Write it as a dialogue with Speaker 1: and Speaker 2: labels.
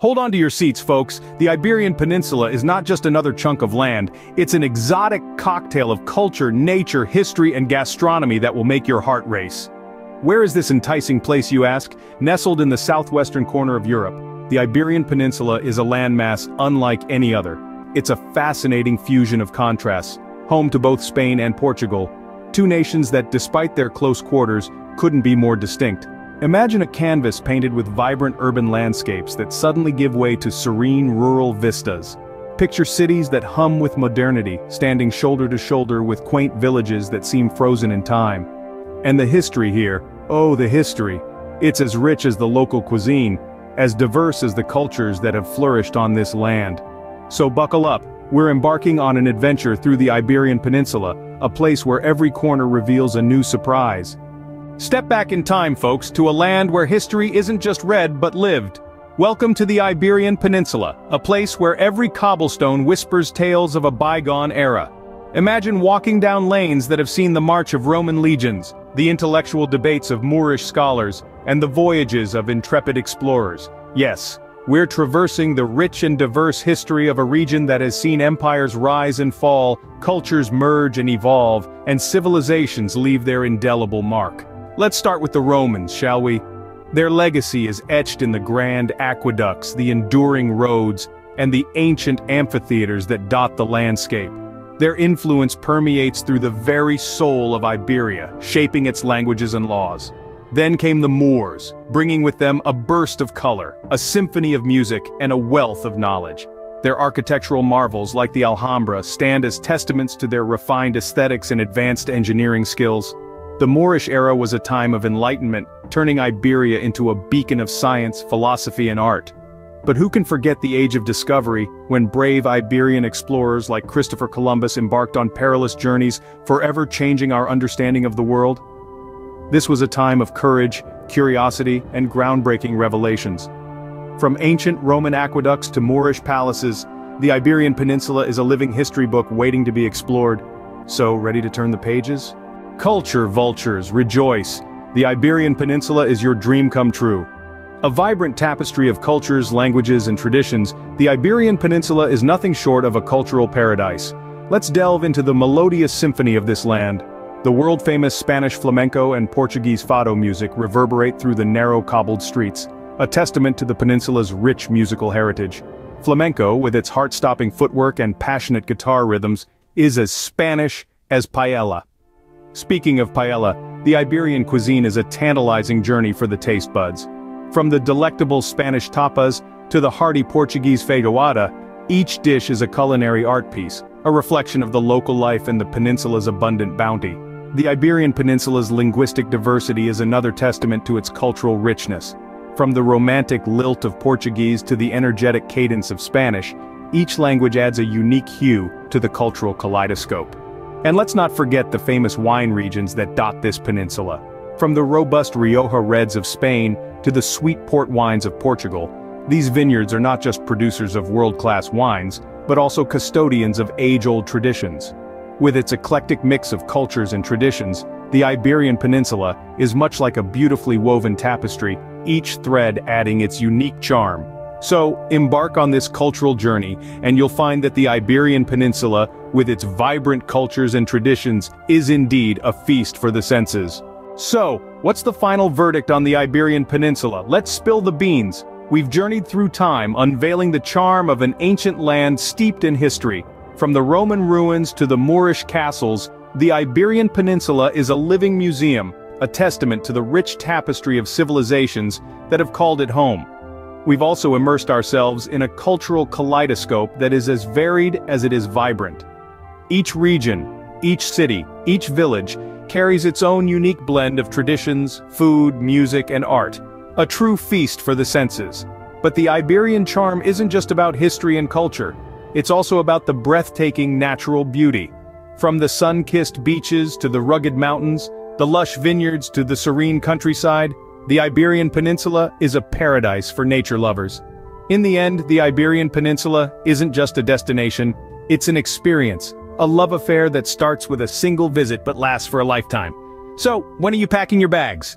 Speaker 1: Hold on to your seats, folks. The Iberian Peninsula is not just another chunk of land, it's an exotic cocktail of culture, nature, history, and gastronomy that will make your heart race. Where is this enticing place, you ask? Nestled in the southwestern corner of Europe, the Iberian Peninsula is a landmass unlike any other. It's a fascinating fusion of contrasts, home to both Spain and Portugal, two nations that despite their close quarters, couldn't be more distinct. Imagine a canvas painted with vibrant urban landscapes that suddenly give way to serene rural vistas. Picture cities that hum with modernity, standing shoulder to shoulder with quaint villages that seem frozen in time. And the history here, oh the history. It's as rich as the local cuisine, as diverse as the cultures that have flourished on this land. So buckle up, we're embarking on an adventure through the Iberian Peninsula, a place where every corner reveals a new surprise. Step back in time, folks, to a land where history isn't just read but lived. Welcome to the Iberian Peninsula, a place where every cobblestone whispers tales of a bygone era. Imagine walking down lanes that have seen the march of Roman legions, the intellectual debates of Moorish scholars, and the voyages of intrepid explorers. Yes, we're traversing the rich and diverse history of a region that has seen empires rise and fall, cultures merge and evolve, and civilizations leave their indelible mark. Let's start with the Romans, shall we? Their legacy is etched in the grand aqueducts, the enduring roads, and the ancient amphitheaters that dot the landscape. Their influence permeates through the very soul of Iberia, shaping its languages and laws. Then came the Moors, bringing with them a burst of color, a symphony of music, and a wealth of knowledge. Their architectural marvels like the Alhambra stand as testaments to their refined aesthetics and advanced engineering skills. The Moorish era was a time of enlightenment, turning Iberia into a beacon of science, philosophy and art. But who can forget the age of discovery, when brave Iberian explorers like Christopher Columbus embarked on perilous journeys, forever changing our understanding of the world? This was a time of courage, curiosity, and groundbreaking revelations. From ancient Roman aqueducts to Moorish palaces, the Iberian Peninsula is a living history book waiting to be explored. So, ready to turn the pages? Culture vultures, rejoice. The Iberian Peninsula is your dream come true. A vibrant tapestry of cultures, languages, and traditions, the Iberian Peninsula is nothing short of a cultural paradise. Let's delve into the melodious symphony of this land. The world-famous Spanish flamenco and Portuguese fado music reverberate through the narrow cobbled streets, a testament to the peninsula's rich musical heritage. Flamenco, with its heart-stopping footwork and passionate guitar rhythms, is as Spanish as paella. Speaking of paella, the Iberian cuisine is a tantalizing journey for the taste buds. From the delectable Spanish tapas to the hearty Portuguese feijoada, each dish is a culinary art piece, a reflection of the local life and the peninsula's abundant bounty. The Iberian Peninsula's linguistic diversity is another testament to its cultural richness. From the romantic lilt of Portuguese to the energetic cadence of Spanish, each language adds a unique hue to the cultural kaleidoscope. And let's not forget the famous wine regions that dot this peninsula. From the robust Rioja Reds of Spain to the sweet port wines of Portugal, these vineyards are not just producers of world-class wines, but also custodians of age-old traditions. With its eclectic mix of cultures and traditions, the Iberian Peninsula is much like a beautifully woven tapestry, each thread adding its unique charm. So, embark on this cultural journey, and you'll find that the Iberian Peninsula, with its vibrant cultures and traditions, is indeed a feast for the senses. So, what's the final verdict on the Iberian Peninsula? Let's spill the beans. We've journeyed through time, unveiling the charm of an ancient land steeped in history. From the Roman ruins to the Moorish castles, the Iberian Peninsula is a living museum, a testament to the rich tapestry of civilizations that have called it home. We've also immersed ourselves in a cultural kaleidoscope that is as varied as it is vibrant. Each region, each city, each village, carries its own unique blend of traditions, food, music, and art, a true feast for the senses. But the Iberian charm isn't just about history and culture, it's also about the breathtaking natural beauty. From the sun-kissed beaches to the rugged mountains, the lush vineyards to the serene countryside, the Iberian Peninsula is a paradise for nature lovers. In the end, the Iberian Peninsula isn't just a destination, it's an experience, a love affair that starts with a single visit but lasts for a lifetime. So, when are you packing your bags?